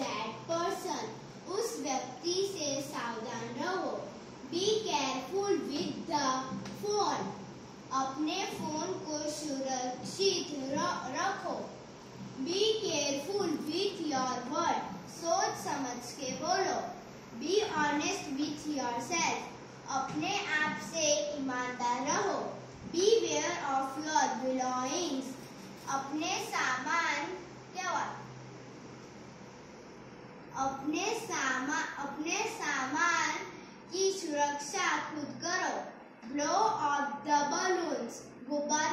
That person उस व्यक्ति से सावधान रहो। Be careful with the phone अपने फ़ोन को सुरक्षित रखो। Be careful with your word सोच समझ के बोलो। Be honest with yourself अपने आप से ईमानदार रहो। B where of your belongings अपने सामान अपने सामा अपने सामान की सुरक्षा खुद करो। ब्लो ऑफ़ द बलून्स गुब्बारे